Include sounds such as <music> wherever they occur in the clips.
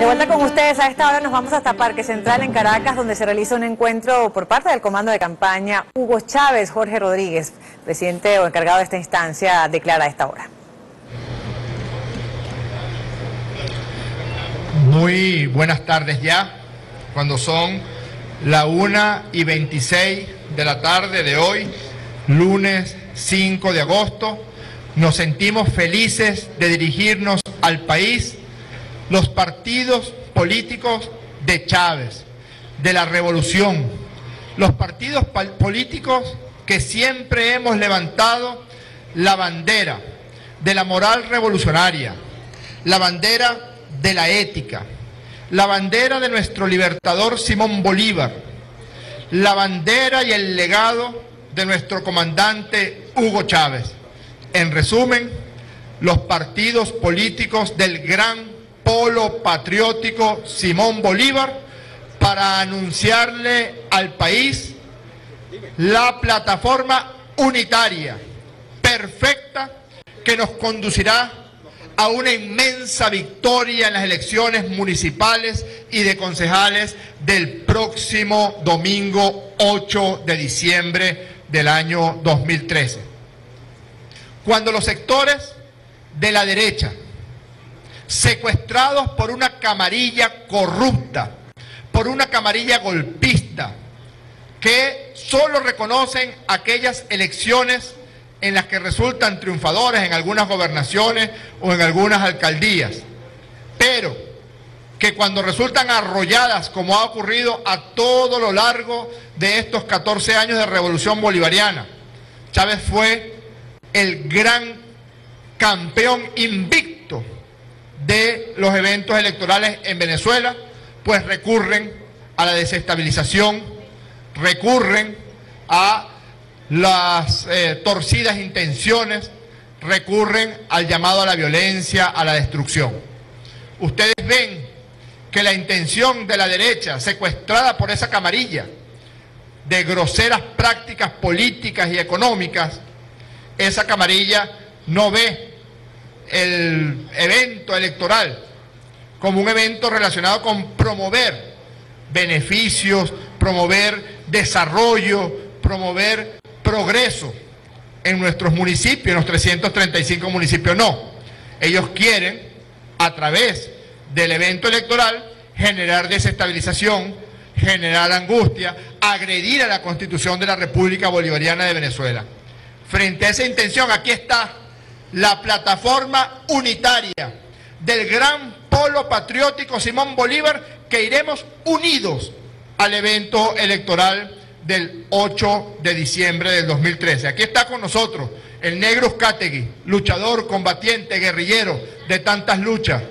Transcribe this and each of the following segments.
De vuelta con ustedes, a esta hora nos vamos hasta Parque Central en Caracas, donde se realiza un encuentro por parte del comando de campaña Hugo Chávez. Jorge Rodríguez, presidente o encargado de esta instancia, declara a esta hora. Muy buenas tardes ya, cuando son la 1 y 26 de la tarde de hoy, lunes 5 de agosto. Nos sentimos felices de dirigirnos al país los partidos políticos de Chávez, de la revolución, los partidos políticos que siempre hemos levantado la bandera de la moral revolucionaria, la bandera de la ética, la bandera de nuestro libertador Simón Bolívar, la bandera y el legado de nuestro comandante Hugo Chávez. En resumen, los partidos políticos del gran polo patriótico Simón Bolívar para anunciarle al país la plataforma unitaria, perfecta, que nos conducirá a una inmensa victoria en las elecciones municipales y de concejales del próximo domingo 8 de diciembre del año 2013. Cuando los sectores de la derecha, secuestrados por una camarilla corrupta, por una camarilla golpista, que solo reconocen aquellas elecciones en las que resultan triunfadores en algunas gobernaciones o en algunas alcaldías, pero que cuando resultan arrolladas, como ha ocurrido a todo lo largo de estos 14 años de revolución bolivariana, Chávez fue el gran campeón invicto de los eventos electorales en Venezuela, pues recurren a la desestabilización, recurren a las eh, torcidas intenciones, recurren al llamado a la violencia, a la destrucción. Ustedes ven que la intención de la derecha, secuestrada por esa camarilla de groseras prácticas políticas y económicas, esa camarilla no ve el evento electoral como un evento relacionado con promover beneficios, promover desarrollo, promover progreso en nuestros municipios, en los 335 municipios. No, ellos quieren, a través del evento electoral, generar desestabilización, generar angustia, agredir a la Constitución de la República Bolivariana de Venezuela. Frente a esa intención, aquí está la plataforma unitaria del gran polo patriótico Simón Bolívar, que iremos unidos al evento electoral del 8 de diciembre del 2013. Aquí está con nosotros el negro Uzcategui, luchador, combatiente, guerrillero de tantas luchas,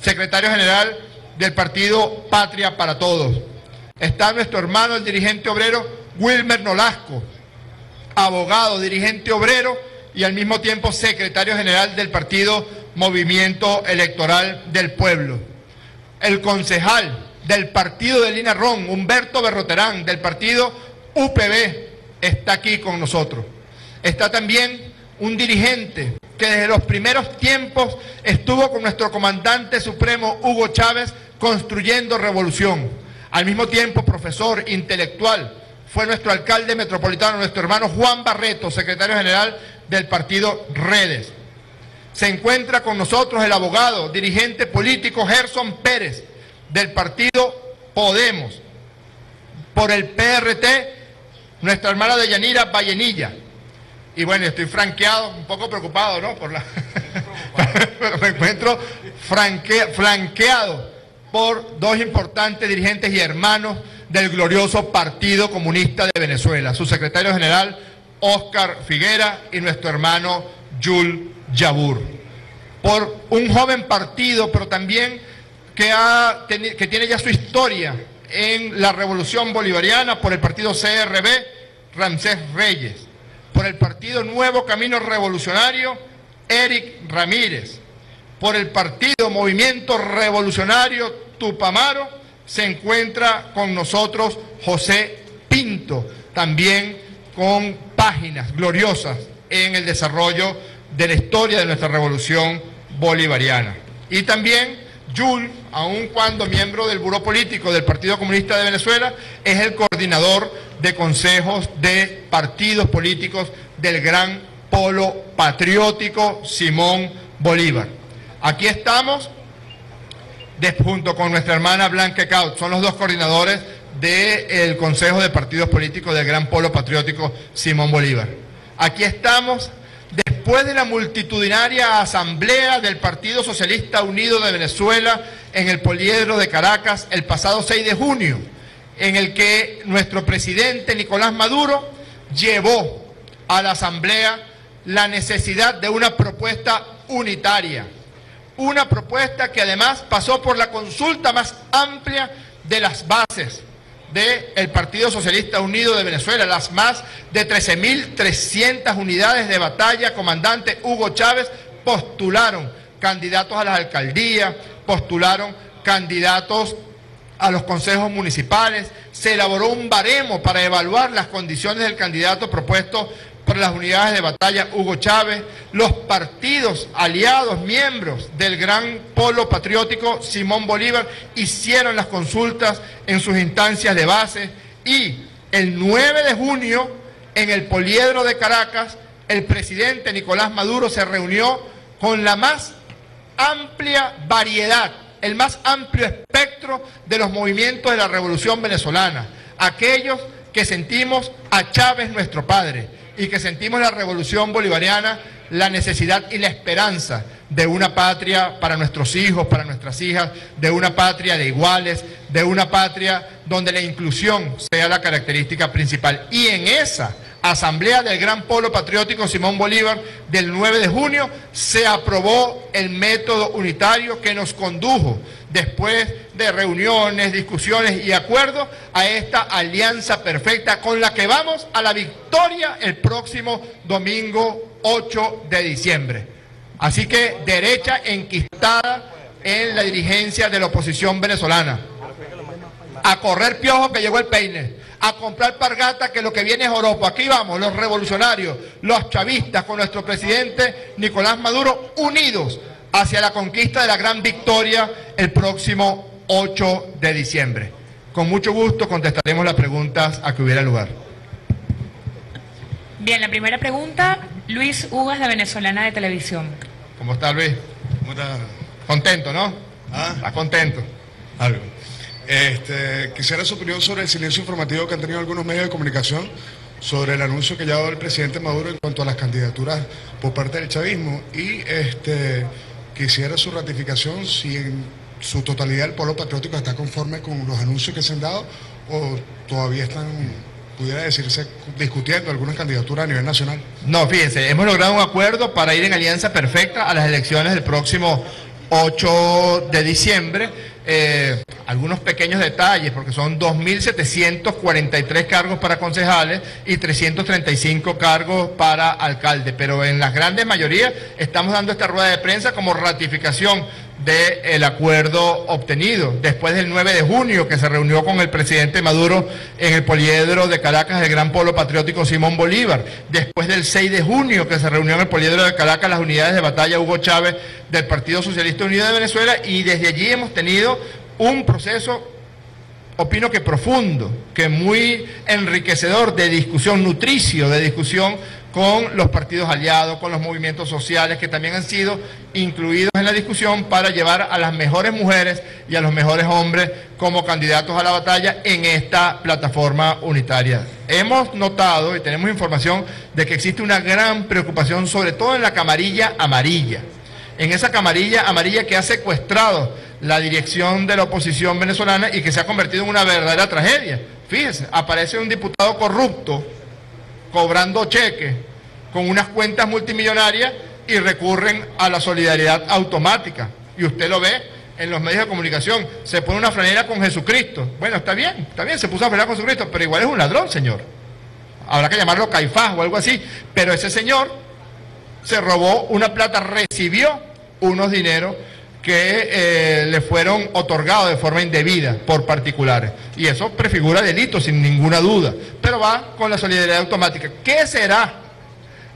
secretario general del partido Patria para Todos. Está nuestro hermano, el dirigente obrero Wilmer Nolasco, abogado, dirigente obrero y al mismo tiempo secretario general del partido Movimiento Electoral del Pueblo. El concejal del partido de Lina Ron, Humberto Berroterán, del partido UPB, está aquí con nosotros. Está también un dirigente que desde los primeros tiempos estuvo con nuestro comandante supremo Hugo Chávez construyendo revolución. Al mismo tiempo, profesor intelectual, fue nuestro alcalde metropolitano, nuestro hermano Juan Barreto, secretario general del partido Redes. Se encuentra con nosotros el abogado, dirigente político Gerson Pérez, del partido Podemos. Por el PRT, nuestra hermana de Yanira Vallenilla. Y bueno, estoy franqueado, un poco preocupado, ¿no? Por la... <laughs> me encuentro flanqueado por dos importantes dirigentes y hermanos del glorioso Partido Comunista de Venezuela, su secretario general, Oscar Figuera, y nuestro hermano, Yul Yabur. Por un joven partido, pero también que, ha, que tiene ya su historia en la revolución bolivariana, por el partido CRB, Ramsés Reyes. Por el partido Nuevo Camino Revolucionario, Eric Ramírez. Por el partido Movimiento Revolucionario Tupamaro, se encuentra con nosotros José Pinto, también con páginas gloriosas en el desarrollo de la historia de nuestra revolución bolivariana. Y también Yul, aun cuando miembro del Buró Político del Partido Comunista de Venezuela, es el coordinador de consejos de partidos políticos del gran polo patriótico Simón Bolívar. Aquí estamos junto con nuestra hermana Blanca Caut, son los dos coordinadores del Consejo de Partidos Políticos del Gran Polo Patriótico Simón Bolívar. Aquí estamos después de la multitudinaria asamblea del Partido Socialista Unido de Venezuela en el Poliedro de Caracas el pasado 6 de junio, en el que nuestro presidente Nicolás Maduro llevó a la asamblea la necesidad de una propuesta unitaria, una propuesta que además pasó por la consulta más amplia de las bases del Partido Socialista Unido de Venezuela, las más de 13.300 unidades de batalla, comandante Hugo Chávez postularon candidatos a las alcaldías, postularon candidatos a los consejos municipales, se elaboró un baremo para evaluar las condiciones del candidato propuesto por las unidades de batalla Hugo Chávez, los partidos aliados, miembros del gran polo patriótico Simón Bolívar, hicieron las consultas en sus instancias de base y el 9 de junio, en el Poliedro de Caracas, el presidente Nicolás Maduro se reunió con la más amplia variedad, el más amplio espectro de los movimientos de la revolución venezolana, aquellos que sentimos a Chávez nuestro padre y que sentimos la revolución bolivariana, la necesidad y la esperanza de una patria para nuestros hijos, para nuestras hijas, de una patria de iguales, de una patria donde la inclusión sea la característica principal. Y en esa Asamblea del Gran Polo Patriótico Simón Bolívar del 9 de junio se aprobó el método unitario que nos condujo después de reuniones, discusiones y acuerdos a esta alianza perfecta con la que vamos a la victoria el próximo domingo 8 de diciembre. Así que derecha enquistada en la dirigencia de la oposición venezolana. A correr piojo que llegó el peine a comprar pargata que lo que viene es Oropo. Aquí vamos, los revolucionarios, los chavistas con nuestro presidente Nicolás Maduro unidos hacia la conquista de la gran victoria el próximo 8 de diciembre. Con mucho gusto contestaremos las preguntas a que hubiera lugar. Bien, la primera pregunta, Luis Ugas de Venezolana de Televisión. ¿Cómo está Luis? ¿Cómo está? Contento, ¿no? ¿Ah? ¿Está contento? Algo. Este, quisiera su opinión sobre el silencio informativo que han tenido algunos medios de comunicación sobre el anuncio que ya ha dado el presidente Maduro en cuanto a las candidaturas por parte del chavismo y este, quisiera su ratificación si en su totalidad el pueblo patriótico está conforme con los anuncios que se han dado o todavía están, pudiera decirse, discutiendo algunas candidaturas a nivel nacional. No, fíjense, hemos logrado un acuerdo para ir en alianza perfecta a las elecciones del próximo 8 de diciembre. Eh, algunos pequeños detalles, porque son 2.743 cargos para concejales y 335 cargos para alcalde, pero en las grandes mayorías estamos dando esta rueda de prensa como ratificación del acuerdo obtenido después del 9 de junio que se reunió con el presidente Maduro en el poliedro de Caracas el Gran Polo Patriótico Simón Bolívar, después del 6 de junio que se reunió en el poliedro de Caracas las unidades de batalla Hugo Chávez del Partido Socialista Unido de Venezuela y desde allí hemos tenido un proceso opino que profundo, que muy enriquecedor de discusión, nutricio de discusión con los partidos aliados, con los movimientos sociales que también han sido incluidos en la discusión para llevar a las mejores mujeres y a los mejores hombres como candidatos a la batalla en esta plataforma unitaria. Hemos notado y tenemos información de que existe una gran preocupación, sobre todo en la camarilla amarilla, en esa camarilla amarilla que ha secuestrado la dirección de la oposición venezolana y que se ha convertido en una verdadera tragedia. Fíjense, aparece un diputado corrupto cobrando cheques con unas cuentas multimillonarias y recurren a la solidaridad automática. Y usted lo ve en los medios de comunicación, se pone una franela con Jesucristo. Bueno, está bien, está bien, se puso a franela con Jesucristo, pero igual es un ladrón, señor. Habrá que llamarlo caifás o algo así. Pero ese señor se robó una plata, recibió unos dineros que eh, le fueron otorgados de forma indebida por particulares. Y eso prefigura delito, sin ninguna duda. Pero va con la solidaridad automática. ¿Qué será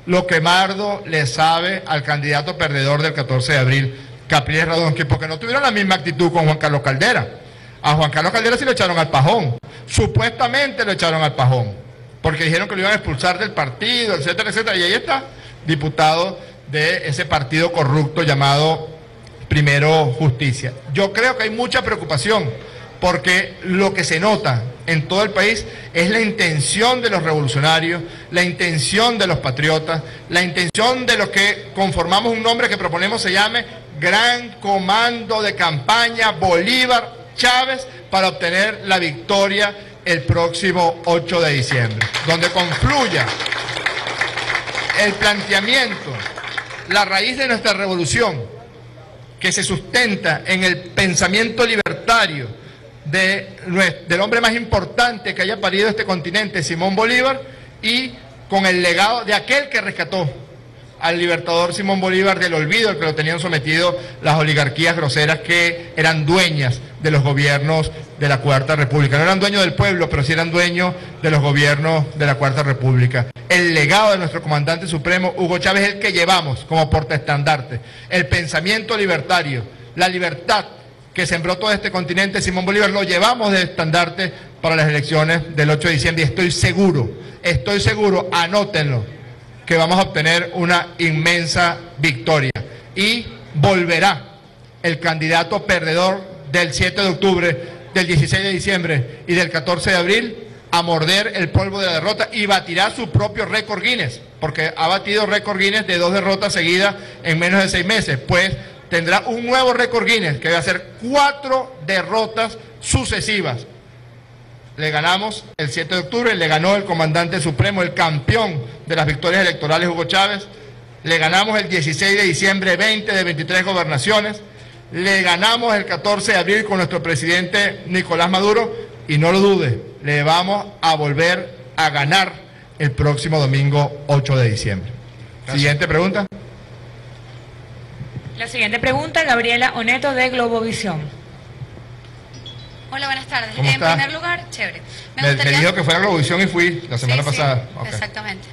lo que Mardo le sabe al candidato perdedor del 14 de abril Capriles Radonsky, porque no tuvieron la misma actitud con Juan Carlos Caldera. A Juan Carlos Caldera sí lo echaron al pajón. Supuestamente lo echaron al pajón, porque dijeron que lo iban a expulsar del partido, etcétera, etcétera. Y ahí está, diputado de ese partido corrupto llamado Primero Justicia. Yo creo que hay mucha preocupación porque lo que se nota en todo el país es la intención de los revolucionarios, la intención de los patriotas, la intención de los que conformamos un nombre que proponemos se llame Gran Comando de Campaña Bolívar Chávez para obtener la victoria el próximo 8 de diciembre, donde confluya el planteamiento, la raíz de nuestra revolución, que se sustenta en el pensamiento libertario, del hombre más importante que haya parido este continente, Simón Bolívar, y con el legado de aquel que rescató al libertador Simón Bolívar del olvido al que lo tenían sometido las oligarquías groseras que eran dueñas de los gobiernos de la Cuarta República. No eran dueños del pueblo, pero sí eran dueños de los gobiernos de la Cuarta República. El legado de nuestro comandante supremo, Hugo Chávez, es el que llevamos como portaestandarte. El pensamiento libertario, la libertad que sembró todo este continente, Simón Bolívar, lo llevamos de estandarte para las elecciones del 8 de diciembre y estoy seguro, estoy seguro, anótenlo, que vamos a obtener una inmensa victoria. Y volverá el candidato perdedor del 7 de octubre, del 16 de diciembre y del 14 de abril a morder el polvo de la derrota y batirá su propio récord Guinness, porque ha batido récord Guinness de dos derrotas seguidas en menos de seis meses. Pues tendrá un nuevo récord Guinness que va a ser cuatro derrotas sucesivas. Le ganamos el 7 de octubre, le ganó el comandante supremo, el campeón de las victorias electorales Hugo Chávez. Le ganamos el 16 de diciembre 20 de 23 gobernaciones. Le ganamos el 14 de abril con nuestro presidente Nicolás Maduro. Y no lo dude, le vamos a volver a ganar el próximo domingo 8 de diciembre. Siguiente pregunta. La siguiente pregunta, Gabriela Oneto de Globovisión. Hola, buenas tardes. ¿Cómo en primer lugar, chévere. Me, me dijo que fuera a Globovisión y fui la semana Sí, sí, pasada. Exactamente.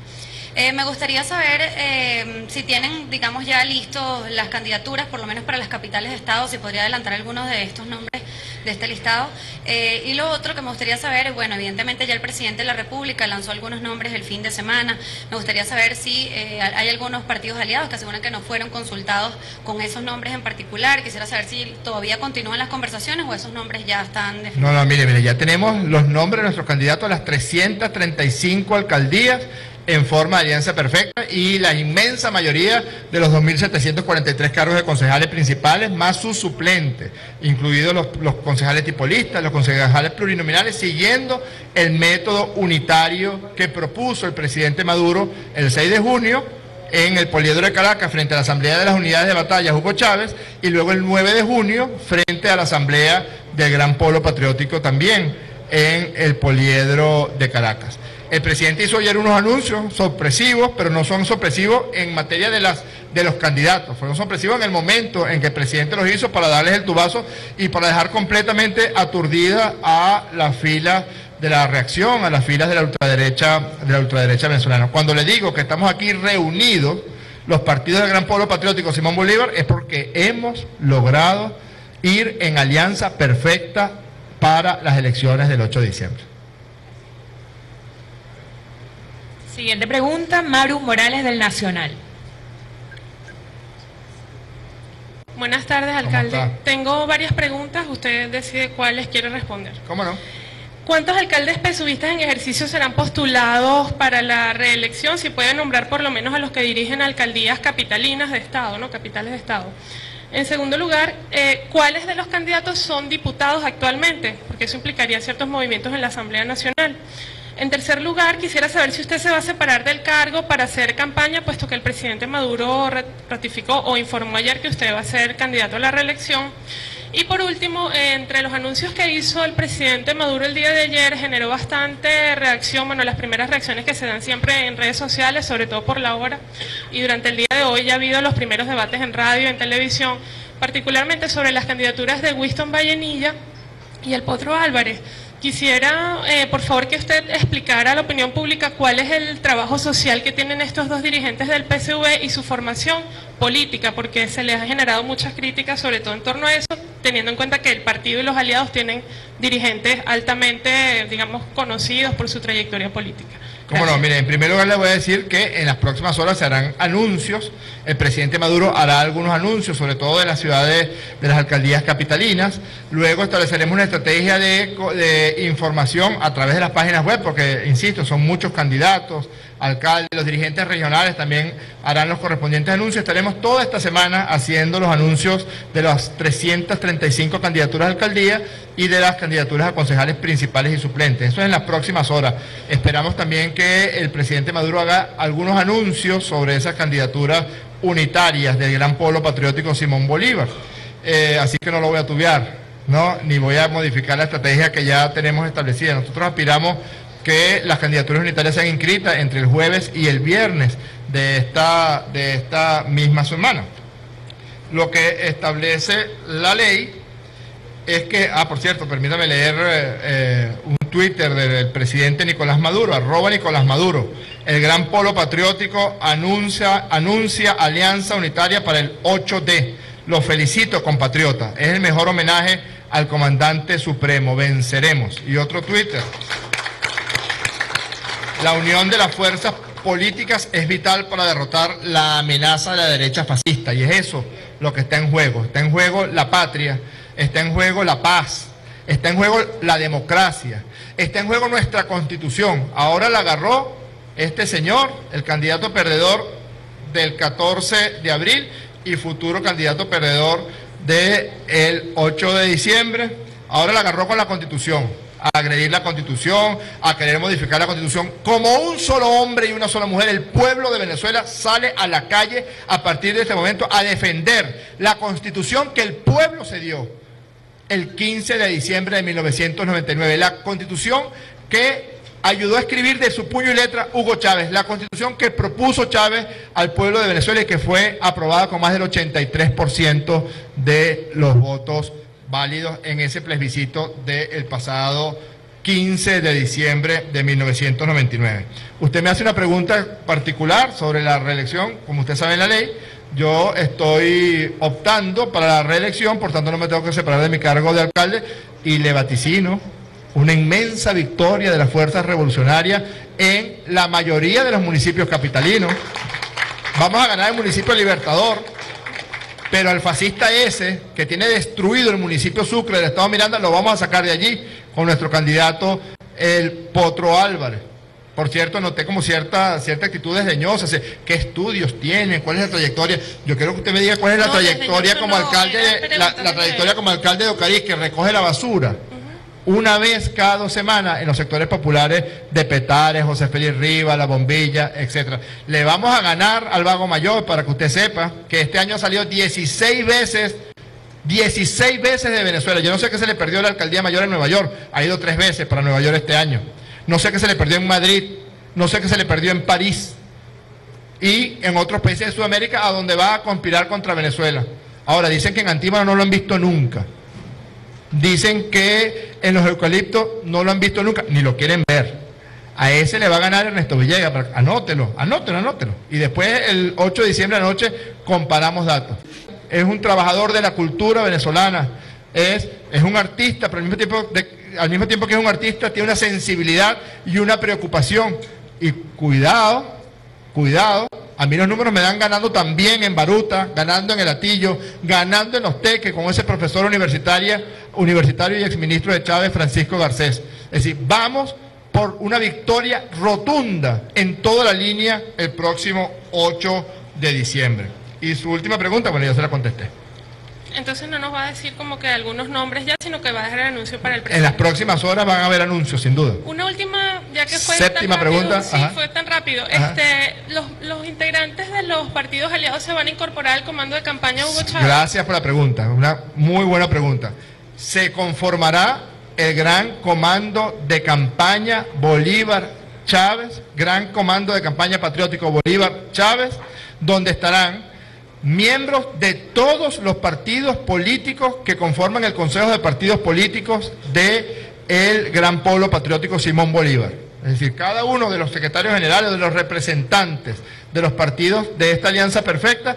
Eh, me gustaría saber eh, si tienen, digamos, ya listos las candidaturas, por lo menos para las capitales de Estado, si podría adelantar algunos de estos nombres de este listado. Eh, y lo otro que me gustaría saber, bueno, evidentemente ya el presidente de la República lanzó algunos nombres el fin de semana. Me gustaría saber si eh, hay algunos partidos aliados que aseguran que no fueron consultados con esos nombres en particular. Quisiera saber si todavía continúan las conversaciones o esos nombres ya están definidos. No, no, mire, mire, ya tenemos los nombres de nuestros candidatos a las 335 alcaldías en forma de alianza perfecta y la inmensa mayoría de los 2.743 cargos de concejales principales, más sus suplentes, incluidos los, los concejales tipolistas, los concejales plurinominales, siguiendo el método unitario que propuso el presidente Maduro el 6 de junio en el Poliedro de Caracas frente a la Asamblea de las Unidades de Batalla Hugo Chávez y luego el 9 de junio frente a la Asamblea del Gran Polo Patriótico también en el Poliedro de Caracas. El presidente hizo ayer unos anuncios sorpresivos, pero no son sorpresivos en materia de, las, de los candidatos, fueron sorpresivos en el momento en que el presidente los hizo para darles el tubazo y para dejar completamente aturdida a la fila de la reacción, a las filas de la ultraderecha, de la ultraderecha venezolana. Cuando le digo que estamos aquí reunidos, los partidos del Gran Pueblo Patriótico Simón Bolívar, es porque hemos logrado ir en alianza perfecta para las elecciones del 8 de diciembre. Siguiente pregunta, Maru Morales del Nacional. Buenas tardes, ¿Cómo alcalde. Tengo varias preguntas, usted decide cuáles quiere responder. ¿Cómo no? ¿Cuántos alcaldes pesuvistas en ejercicio serán postulados para la reelección? Si puede nombrar por lo menos a los que dirigen alcaldías capitalinas de Estado, ¿no? Capitales de Estado. En segundo lugar, eh, ¿cuáles de los candidatos son diputados actualmente? Porque eso implicaría ciertos movimientos en la Asamblea Nacional. En tercer lugar, quisiera saber si usted se va a separar del cargo para hacer campaña, puesto que el presidente Maduro ratificó o informó ayer que usted va a ser candidato a la reelección. Y por último, entre los anuncios que hizo el presidente Maduro el día de ayer, generó bastante reacción, bueno, las primeras reacciones que se dan siempre en redes sociales, sobre todo por la hora, y durante el día de hoy ya ha habido los primeros debates en radio, en televisión, particularmente sobre las candidaturas de Winston Vallenilla y el Potro Álvarez. Quisiera, eh, por favor, que usted explicara a la opinión pública cuál es el trabajo social que tienen estos dos dirigentes del PSV y su formación política, porque se les ha generado muchas críticas, sobre todo en torno a eso, teniendo en cuenta que el partido y los aliados tienen dirigentes altamente, digamos, conocidos por su trayectoria política. Cómo no, mire, en primer lugar le voy a decir que en las próximas horas se harán anuncios. El presidente Maduro hará algunos anuncios, sobre todo de las ciudades, de las alcaldías capitalinas. Luego estableceremos una estrategia de, de información a través de las páginas web, porque, insisto, son muchos candidatos alcaldes, los dirigentes regionales también harán los correspondientes anuncios. Estaremos toda esta semana haciendo los anuncios de las 335 candidaturas a alcaldía y de las candidaturas a concejales principales y suplentes. Eso es en las próximas horas. Esperamos también que el presidente Maduro haga algunos anuncios sobre esas candidaturas unitarias del gran polo patriótico Simón Bolívar. Eh, así que no lo voy a tubiar. ¿no? ni voy a modificar la estrategia que ya tenemos establecida. Nosotros aspiramos que las candidaturas unitarias sean inscritas entre el jueves y el viernes de esta, de esta misma semana. Lo que establece la ley es que, ah, por cierto, permítame leer eh, un Twitter del presidente Nicolás Maduro, arroba Nicolás Maduro. El gran polo patriótico anuncia, anuncia alianza unitaria para el 8D. Lo felicito, compatriota. Es el mejor homenaje al comandante supremo. Venceremos. Y otro Twitter. La unión de las fuerzas políticas es vital para derrotar la amenaza de la derecha fascista y es eso lo que está en juego. Está en juego la patria, está en juego la paz, está en juego la democracia, está en juego nuestra constitución. Ahora la agarró este señor, el candidato perdedor del 14 de abril y futuro candidato perdedor del 8 de diciembre. Ahora la agarró con la constitución a agredir la constitución, a querer modificar la constitución. Como un solo hombre y una sola mujer, el pueblo de Venezuela sale a la calle a partir de este momento a defender la constitución que el pueblo se dio el 15 de diciembre de 1999. La constitución que ayudó a escribir de su puño y letra Hugo Chávez, la constitución que propuso Chávez al pueblo de Venezuela y que fue aprobada con más del 83% de los votos válidos en ese plebiscito del pasado 15 de diciembre de 1999. Usted me hace una pregunta particular sobre la reelección, como usted sabe en la ley, yo estoy optando para la reelección, por tanto no me tengo que separar de mi cargo de alcalde y le vaticino una inmensa victoria de las fuerzas revolucionarias en la mayoría de los municipios capitalinos. Vamos a ganar el municipio Libertador, pero al fascista ese, que tiene destruido el municipio Sucre del Estado Miranda, lo vamos a sacar de allí con nuestro candidato, el Potro Álvarez. Por cierto, noté como cierta, cierta actitud desdeñosa. ¿Qué estudios tiene? ¿Cuál es la trayectoria? Yo quiero que usted me diga cuál es la trayectoria como alcalde, la, la, trayectoria como alcalde de Ocariz, que recoge la basura una vez cada dos semanas en los sectores populares de Petare, José Félix Riva, La Bombilla, etcétera. Le vamos a ganar al Vago Mayor para que usted sepa que este año ha salido 16 veces, 16 veces de Venezuela. Yo no sé qué se le perdió la alcaldía mayor en Nueva York, ha ido tres veces para Nueva York este año. No sé qué se le perdió en Madrid, no sé qué se le perdió en París y en otros países de Sudamérica a donde va a conspirar contra Venezuela. Ahora, dicen que en Antíbano no lo han visto nunca. Dicen que en los eucaliptos no lo han visto nunca, ni lo quieren ver. A ese le va a ganar Ernesto Villegas, anótelo, anótelo, anótelo. Y después el 8 de diciembre anoche comparamos datos. Es un trabajador de la cultura venezolana, es, es un artista, pero al mismo, tiempo al mismo tiempo que es un artista tiene una sensibilidad y una preocupación. Y cuidado, cuidado, a mí los números me dan ganando también en Baruta, ganando en el Atillo, ganando en los Teques con ese profesor universitario, universitario y exministro de Chávez, Francisco Garcés. Es decir, vamos por una victoria rotunda en toda la línea el próximo 8 de diciembre. Y su última pregunta, bueno, ya se la contesté entonces no nos va a decir como que algunos nombres ya, sino que va a dejar el anuncio para el presidente. En las próximas horas van a haber anuncios, sin duda. Una última, ya que fue Séptima tan rápido, pregunta. Sí, fue tan rápido. Este, los, los, integrantes de los partidos aliados se van a incorporar al comando de campaña Hugo Chávez. Gracias por la pregunta, una muy buena pregunta. Se conformará el gran comando de campaña Bolívar Chávez, gran comando de campaña patriótico Bolívar Chávez, donde estarán miembros de todos los partidos políticos que conforman el Consejo de Partidos Políticos de el gran polo patriótico Simón Bolívar. Es decir, cada uno de los secretarios generales, de los representantes de los partidos de esta alianza perfecta,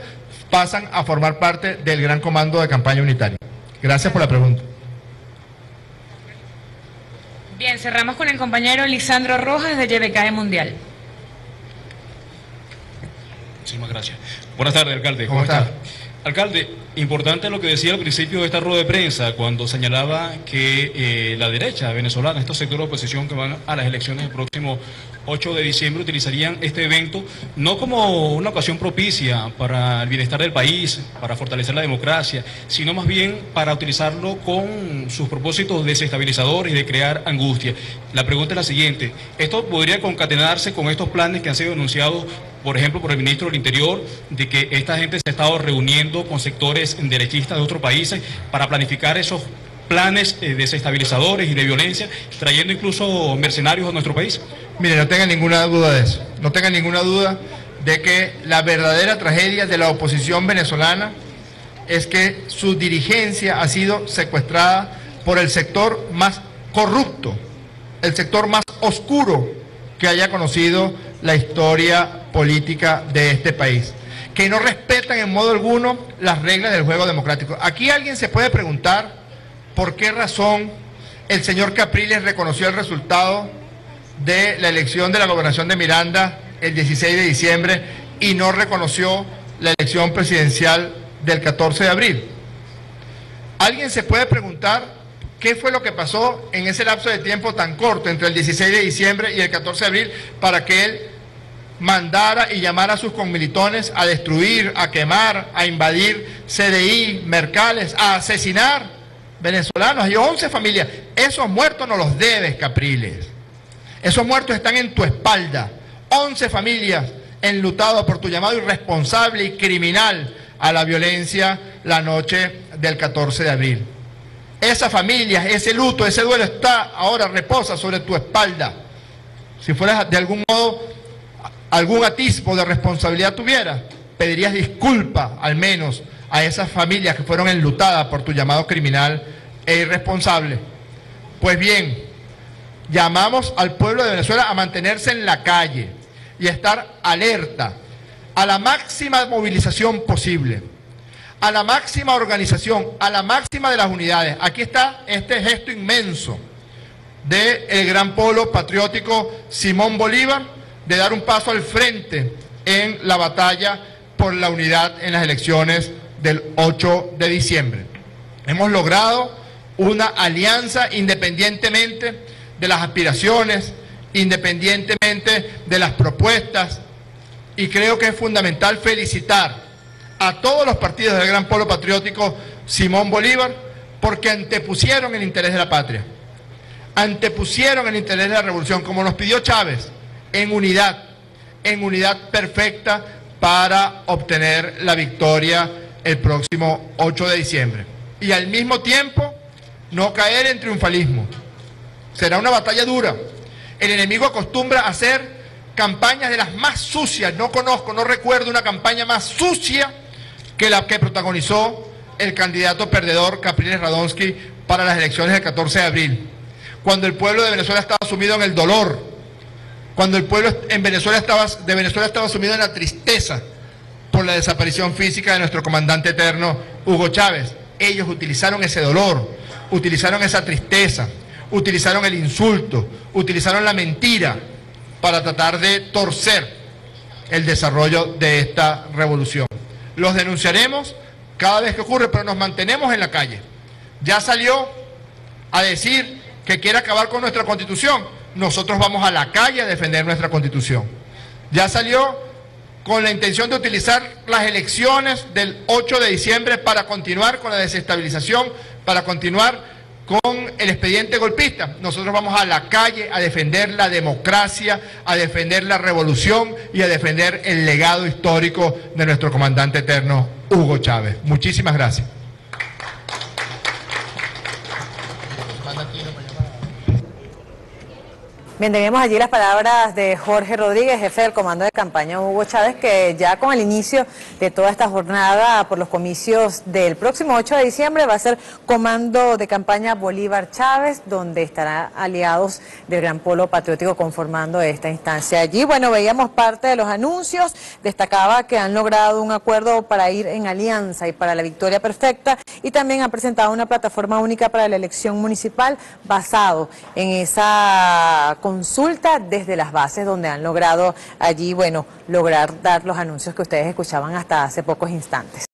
pasan a formar parte del gran comando de campaña unitaria. Gracias por la pregunta. Bien, cerramos con el compañero Lisandro Rojas de YBKE Mundial. Muchísimas gracias. Buenas tardes, alcalde. ¿Cómo, está? Alcalde, importante lo que decía al principio de esta rueda de prensa, cuando señalaba que eh, la derecha venezolana, estos sectores de oposición que van a las elecciones el próximo 8 de diciembre, utilizarían este evento no como una ocasión propicia para el bienestar del país, para fortalecer la democracia, sino más bien para utilizarlo con sus propósitos desestabilizadores y de crear angustia. La pregunta es la siguiente, ¿esto podría concatenarse con estos planes que han sido anunciados por ejemplo, por el ministro del Interior, de que esta gente se ha estado reuniendo con sectores derechistas de otros países para planificar esos planes eh, desestabilizadores y de violencia, trayendo incluso mercenarios a nuestro país? Mire, no tengan ninguna duda de eso. No tengan ninguna duda de que la verdadera tragedia de la oposición venezolana es que su dirigencia ha sido secuestrada por el sector más corrupto, el sector más oscuro que haya conocido la historia política de este país, que no respetan en modo alguno las reglas del juego democrático. Aquí alguien se puede preguntar por qué razón el señor Capriles reconoció el resultado de la elección de la gobernación de Miranda el 16 de diciembre y no reconoció la elección presidencial del 14 de abril. Alguien se puede preguntar qué fue lo que pasó en ese lapso de tiempo tan corto entre el 16 de diciembre y el 14 de abril para que él mandara y llamara a sus conmilitones a destruir, a quemar, a invadir CDI, mercales, a asesinar venezolanos. Hay 11 familias. Esos muertos no los debes, Capriles. Esos muertos están en tu espalda. 11 familias enlutadas por tu llamado irresponsable y criminal a la violencia la noche del 14 de abril. Esas familias, ese luto, ese duelo está ahora reposa sobre tu espalda. Si fueras de algún modo algún atisbo de responsabilidad tuviera, pedirías disculpa al menos a esas familias que fueron enlutadas por tu llamado criminal e irresponsable. Pues bien, llamamos al pueblo de Venezuela a mantenerse en la calle y a estar alerta a la máxima movilización posible, a la máxima organización, a la máxima de las unidades. Aquí está este gesto inmenso del gran polo patriótico Simón Bolívar, de dar un paso al frente en la batalla por la unidad en las elecciones del 8 de diciembre. Hemos logrado una alianza independientemente de las aspiraciones, independientemente de las propuestas, y creo que es fundamental felicitar a todos los partidos del Gran Polo Patriótico Simón Bolívar porque antepusieron el interés de la patria, antepusieron el interés de la revolución, como nos pidió Chávez, en unidad, en unidad perfecta para obtener la victoria el próximo 8 de diciembre. Y al mismo tiempo, no caer en triunfalismo. Será una batalla dura. El enemigo acostumbra a hacer campañas de las más sucias. No conozco, no recuerdo una campaña más sucia que la que protagonizó el candidato perdedor Capriles Radonsky para las elecciones del 14 de abril. Cuando el pueblo de Venezuela estaba sumido en el dolor, cuando el pueblo en Venezuela estaba, de Venezuela estaba sumido en la tristeza por la desaparición física de nuestro comandante eterno Hugo Chávez. Ellos utilizaron ese dolor, utilizaron esa tristeza, utilizaron el insulto, utilizaron la mentira para tratar de torcer el desarrollo de esta revolución. Los denunciaremos cada vez que ocurre, pero nos mantenemos en la calle. Ya salió a decir que quiere acabar con nuestra constitución nosotros vamos a la calle a defender nuestra constitución. Ya salió con la intención de utilizar las elecciones del 8 de diciembre para continuar con la desestabilización, para continuar con el expediente golpista. Nosotros vamos a la calle a defender la democracia, a defender la revolución y a defender el legado histórico de nuestro comandante eterno, Hugo Chávez. Muchísimas gracias. Bien, teníamos allí las palabras de Jorge Rodríguez, jefe del comando de campaña Hugo Chávez, que ya con el inicio de toda esta jornada por los comicios del próximo 8 de diciembre va a ser comando de campaña Bolívar Chávez, donde estarán aliados del Gran Polo Patriótico conformando esta instancia allí. Bueno, veíamos parte de los anuncios, destacaba que han logrado un acuerdo para ir en alianza y para la victoria perfecta y también han presentado una plataforma única para la elección municipal basado en esa consulta desde las bases donde han logrado allí, bueno, lograr dar los anuncios que ustedes escuchaban hasta hace pocos instantes.